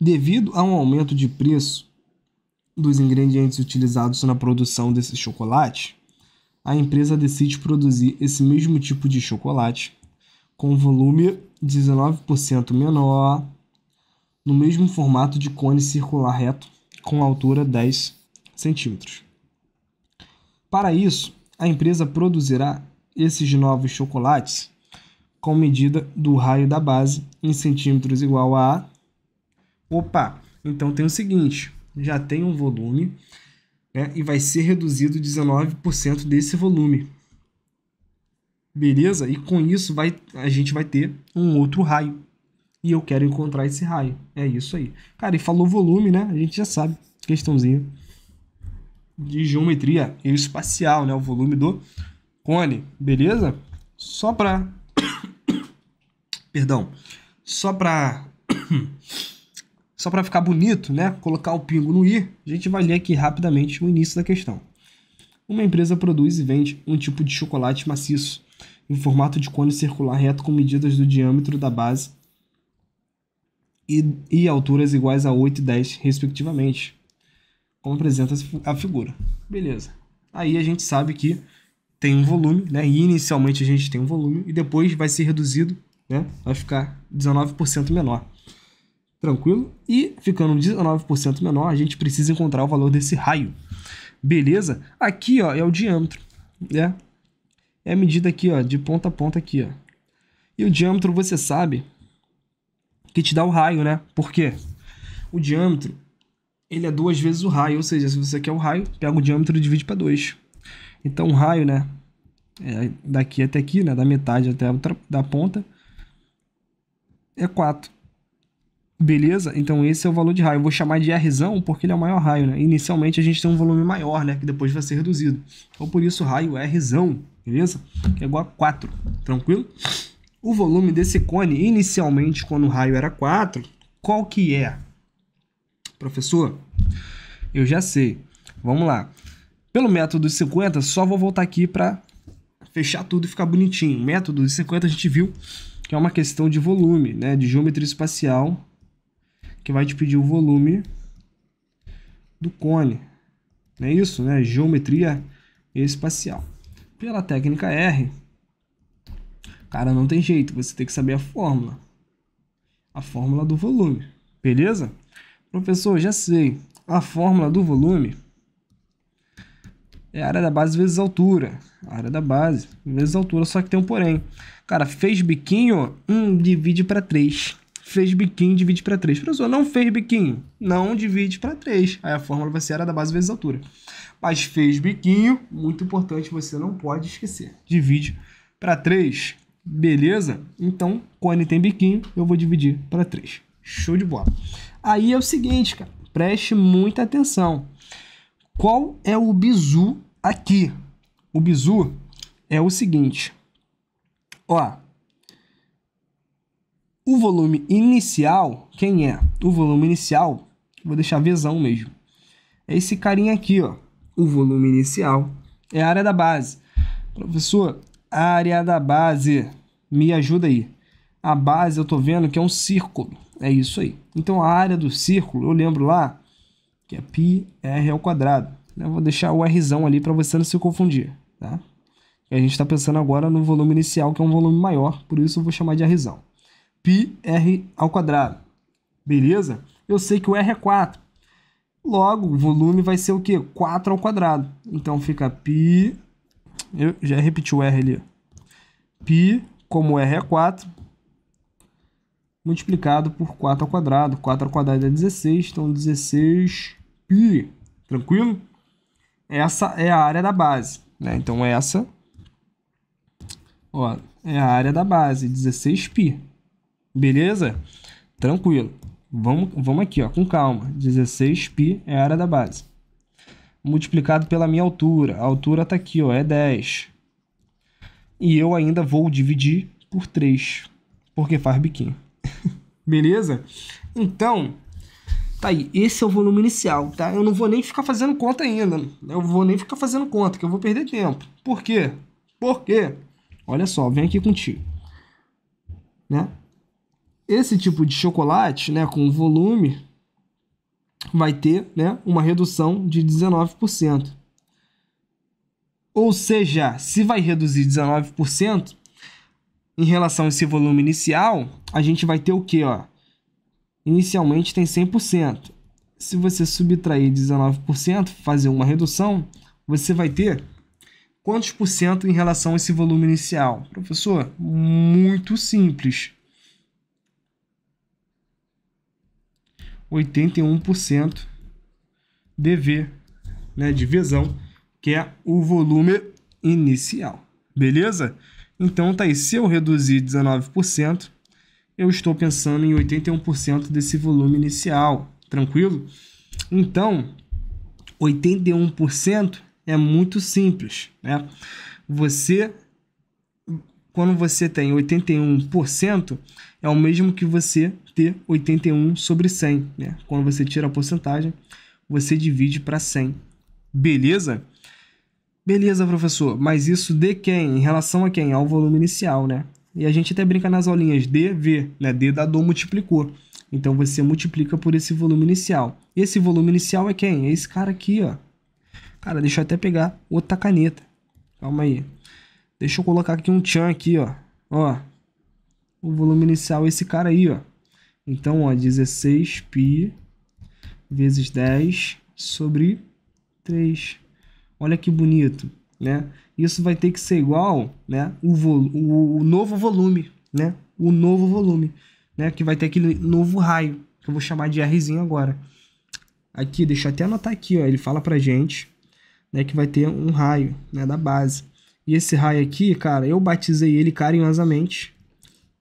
Devido a um aumento de preço dos ingredientes utilizados na produção desse chocolate, a empresa decide produzir esse mesmo tipo de chocolate com volume 19% menor, no mesmo formato de cone circular reto, com altura 10 centímetros. Para isso, a empresa produzirá esses novos chocolates com medida do raio da base em centímetros igual a. Opa! Então tem o seguinte: já tem um volume né, e vai ser reduzido 19% desse volume. Beleza? E com isso vai, a gente vai ter um outro raio. E eu quero encontrar esse raio. É isso aí. Cara, e falou volume, né? A gente já sabe. Questãozinha de geometria espacial, né? O volume do cone. Beleza? Só para Perdão. Só para só para ficar bonito, né? Colocar o pingo no i, a gente vai ler aqui rapidamente o início da questão. Uma empresa produz e vende um tipo de chocolate maciço em formato de cone circular reto com medidas do diâmetro da base e, e alturas iguais a 8 e 10, respectivamente, como apresenta a figura. Beleza. Aí a gente sabe que tem um volume, né? E inicialmente a gente tem um volume e depois vai ser reduzido, né? Vai ficar 19% menor tranquilo? E ficando 19% menor, a gente precisa encontrar o valor desse raio. Beleza? Aqui, ó, é o diâmetro, né? É a medida aqui, ó, de ponta a ponta aqui, ó. E o diâmetro, você sabe que te dá o raio, né? Por quê? O diâmetro, ele é duas vezes o raio, ou seja, se você quer o raio, pega o diâmetro e divide para dois. Então, o raio, né, é daqui até aqui, né, da metade até a outra, da ponta, é 4. Beleza? Então esse é o valor de raio. Eu vou chamar de Rzão porque ele é o maior raio, né? Inicialmente a gente tem um volume maior, né? Que depois vai ser reduzido. Então por isso raio Rzão, beleza? Que é igual a 4, tranquilo? O volume desse cone, inicialmente, quando o raio era 4, qual que é? Professor, eu já sei. Vamos lá. Pelo método dos 50, só vou voltar aqui para fechar tudo e ficar bonitinho. Método dos 50 a gente viu que é uma questão de volume, né? De geometria espacial que vai te pedir o volume do cone. É isso, né? Geometria espacial. Pela técnica R, cara, não tem jeito, você tem que saber a fórmula. A fórmula do volume, beleza? Professor, já sei. A fórmula do volume é a área da base vezes altura. A área da base vezes altura, só que tem um porém. Cara, fez biquinho, um divide para 3 fez biquinho, divide para 3. Professor, não fez biquinho, não divide para 3. Aí a fórmula vai ser área da base vezes altura. Mas fez biquinho, muito importante, você não pode esquecer. Divide para 3. Beleza? Então, cone tem biquinho, eu vou dividir para 3. Show de bola. Aí é o seguinte, cara, preste muita atenção. Qual é o bizu aqui? O bizu é o seguinte. Ó, o volume inicial, quem é? O volume inicial, vou deixar Vzão mesmo. É esse carinha aqui, ó. O volume inicial é a área da base. Professor, área da base, me ajuda aí. A base eu tô vendo que é um círculo. É isso aí. Então a área do círculo, eu lembro lá que é πr ao quadrado. Eu vou deixar o rzão ali para você não se confundir, tá? A gente está pensando agora no volume inicial, que é um volume maior, por isso eu vou chamar de rzão πr ao quadrado. Beleza? Eu sei que o r é 4. Logo, o volume vai ser o quê? 4 ao quadrado. Então fica π... Eu já repeti o r ali. π, como o r é 4, multiplicado por 4 ao quadrado. 4 ao quadrado é 16, então 16 π. Tranquilo? Essa é a área da base. Né? Então essa ó, é a área da base, 16 π. Beleza? Tranquilo. Vamos, vamos aqui, ó, com calma. 16π é a área da base. Multiplicado pela minha altura. A altura está aqui, ó, é 10. E eu ainda vou dividir por 3, porque faz biquinho. Beleza? Então, tá aí. Esse é o volume inicial, tá? Eu não vou nem ficar fazendo conta ainda. Eu vou nem ficar fazendo conta, que eu vou perder tempo. Por quê? Por quê? Olha só, vem aqui contigo. Né? Esse tipo de chocolate, né, com volume, vai ter né, uma redução de 19%. Ou seja, se vai reduzir 19% em relação a esse volume inicial, a gente vai ter o que? Inicialmente tem 100%. Se você subtrair 19%, fazer uma redução, você vai ter quantos por cento em relação a esse volume inicial? Professor, muito simples. 81% DV, né, de visão, que é o volume inicial. Beleza? Então tá aí, se eu reduzir 19%, eu estou pensando em 81% desse volume inicial, tranquilo? Então, 81% é muito simples, né? Você quando você tem 81%, é o mesmo que você ter 81 sobre 100, né? Quando você tira a porcentagem, você divide para 100. Beleza? Beleza, professor, mas isso de quem? Em relação a quem? Ao volume inicial, né? E a gente até brinca nas aulinhas D, V, né? D dado multiplicou. Então você multiplica por esse volume inicial. Esse volume inicial é quem? É esse cara aqui, ó. Cara, deixa eu até pegar outra caneta. Calma aí. Deixa eu colocar aqui um tchan aqui, ó. Ó. O volume inicial é esse cara aí, ó. Então, ó, 16 π vezes 10 sobre 3. Olha que bonito, né? Isso vai ter que ser igual, né? O, o, o novo volume, né? O novo volume, né? Que vai ter aquele novo raio, que eu vou chamar de Rzinho agora. Aqui, deixa eu até anotar aqui, ó. Ele fala pra gente, né? Que vai ter um raio, né? Da base. E esse raio aqui, cara, eu batizei ele carinhosamente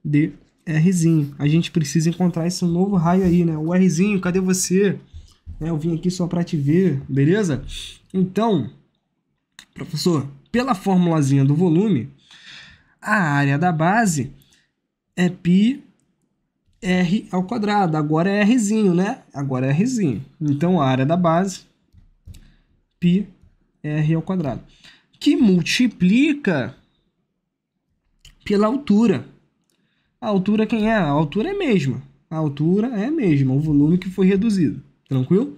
de Rzinho. A gente precisa encontrar esse novo raio aí, né? O Rzinho, cadê você? É, eu vim aqui só para te ver, beleza? Então, professor, pela formulazinha do volume, a área da base é π r ao quadrado. Agora é rzinho, né? Agora é rzinho. Então, a área da base, π r ao quadrado que multiplica pela altura. A altura quem é? A altura é a mesma. A altura é a mesma, o volume que foi reduzido. Tranquilo?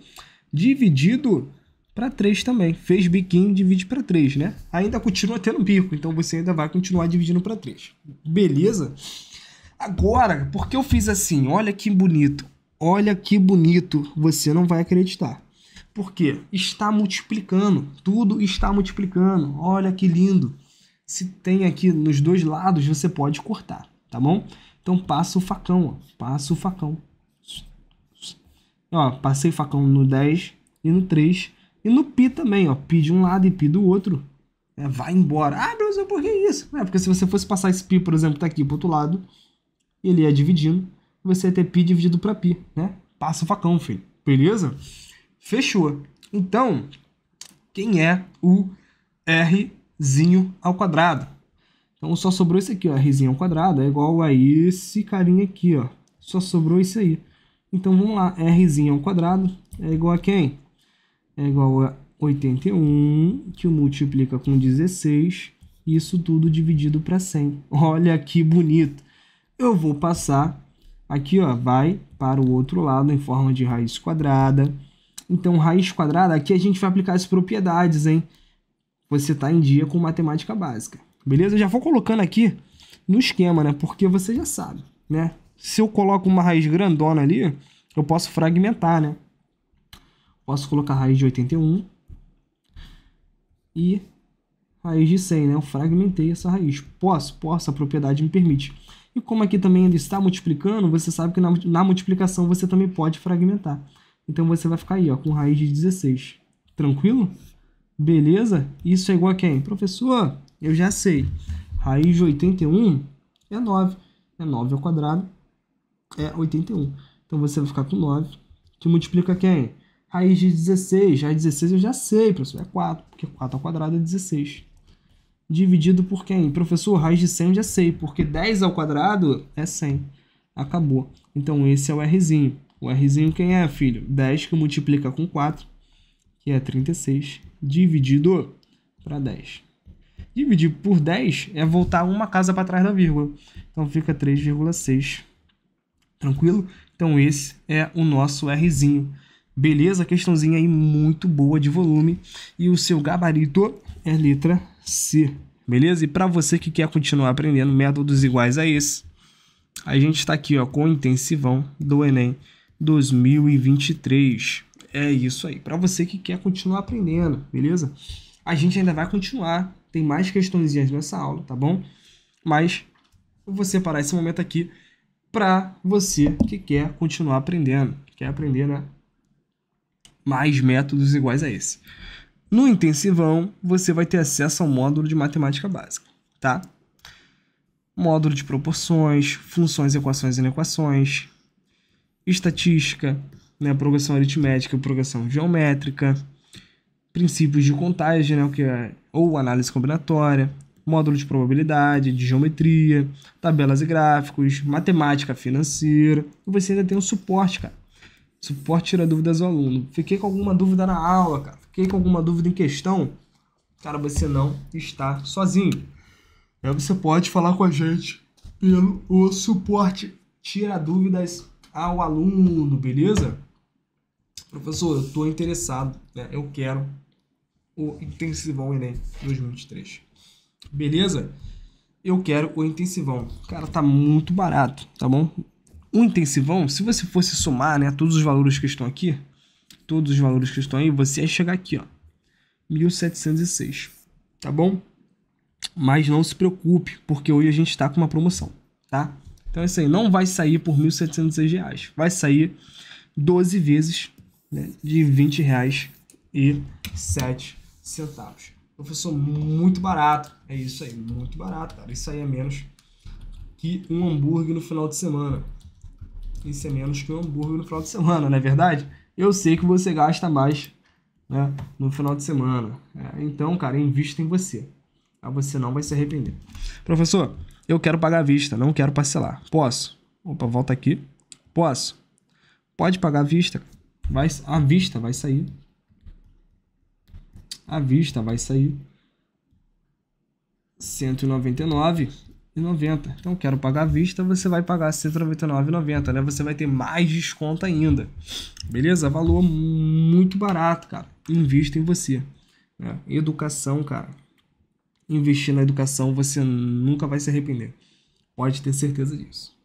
Dividido para 3 também. Fez biquinho, divide para 3, né? Ainda continua tendo bico, então você ainda vai continuar dividindo para 3. Beleza? Agora, por que eu fiz assim? Olha que bonito. Olha que bonito. Você não vai acreditar. Porque está multiplicando, tudo está multiplicando. Olha que lindo. Se tem aqui nos dois lados, você pode cortar, tá bom? Então passa o facão, ó. passa o facão. Ó, passei facão no 10 e no 3 e no pi também, ó. Pi de um lado e pi do outro. É, vai embora. Ah, professor, por que isso? É, porque se você fosse passar esse pi, por exemplo, tá aqui pro outro lado, ele ia dividindo, você ia ter pi dividido para pi, né? Passa o facão, filho. Beleza? Fechou. Então, quem é o Rzinho ao quadrado? Então, só sobrou esse aqui, ó. Rzinho ao quadrado é igual a esse carinha aqui, ó. Só sobrou isso aí. Então, vamos lá. Rzinho ao quadrado é igual a quem? É igual a 81, que multiplica com 16. Isso tudo dividido para 100. Olha que bonito. Eu vou passar aqui, ó. Vai para o outro lado em forma de raiz quadrada. Então, raiz quadrada, aqui a gente vai aplicar as propriedades, hein? Você está em dia com matemática básica. Beleza? Eu já vou colocando aqui no esquema, né? Porque você já sabe, né? Se eu coloco uma raiz grandona ali, eu posso fragmentar, né? Posso colocar raiz de 81 e raiz de 100, né? Eu fragmentei essa raiz. Posso? Posso, a propriedade me permite. E como aqui também ainda está multiplicando, você sabe que na, na multiplicação você também pode fragmentar. Então você vai ficar aí, ó, com raiz de 16. Tranquilo? Beleza? Isso é igual a quem? Professor, eu já sei. Raiz de 81 é 9. É 9 ao quadrado é 81. Então você vai ficar com 9. Que multiplica quem? Raiz de 16. Raiz de 16 eu já sei, professor. É 4. Porque 4 ao quadrado é 16. Dividido por quem? Professor, raiz de 100 eu já sei. Porque 10 ao quadrado é 100. Acabou. Então esse é o Rzinho. O Rzinho quem é, filho? 10 que multiplica com 4, que é 36, dividido para 10. Dividir por 10 é voltar uma casa para trás da vírgula. Então fica 3,6. Tranquilo? Então esse é o nosso Rzinho. Beleza? Questãozinha aí muito boa de volume. E o seu gabarito é letra C. Beleza? E para você que quer continuar aprendendo métodos iguais a esse, a gente está aqui ó, com o intensivão do Enem 2023. É isso aí. Para você que quer continuar aprendendo, beleza? A gente ainda vai continuar. Tem mais questõezinhas nessa aula, tá bom? Mas vou separar esse momento aqui para você que quer continuar aprendendo, quer aprender né? mais métodos iguais a esse. No intensivão, você vai ter acesso ao módulo de matemática básica, tá? Módulo de proporções, funções, equações e inequações, estatística, né, progressão aritmética, progressão geométrica, princípios de contagem, né, o que é, ou análise combinatória, módulo de probabilidade, de geometria, tabelas e gráficos, matemática financeira. E você ainda tem o suporte, cara. Suporte tira dúvidas do aluno. Fiquei com alguma dúvida na aula, cara. Fiquei com alguma dúvida em questão. Cara, você não está sozinho. Aí você pode falar com a gente pelo o suporte tira dúvidas ao aluno, beleza? Professor, eu estou interessado, né? Eu quero o Intensivão Enem 2023. Beleza? Eu quero o intensivão. Cara, tá muito barato, tá bom? O intensivão, se você fosse somar, né, todos os valores que estão aqui, todos os valores que estão aí, você ia chegar aqui, ó, 1706, tá bom? Mas não se preocupe, porque hoje a gente está com uma promoção, tá? Então é isso aí, não vai sair por 1.706 reais, vai sair 12 vezes né, de 20 reais e 7 centavos. Professor, muito barato. É isso aí, muito barato, cara. Isso aí é menos que um hambúrguer no final de semana. Isso é menos que um hambúrguer no final de semana, não é verdade? Eu sei que você gasta mais né, no final de semana. É, então, cara, invista em você. Aí você não vai se arrepender. Professor, eu quero pagar à vista, não quero parcelar. Posso? Opa, volta aqui. Posso? Pode pagar à vista. Vai, à vista vai sair à vista vai sair 199,90. Então, quero pagar à vista, você vai pagar 199,90, né? Você vai ter mais desconto ainda. Beleza? Valor muito barato, cara. Invista em você. Né? Educação, cara. Investir na educação, você nunca vai se arrepender. Pode ter certeza disso.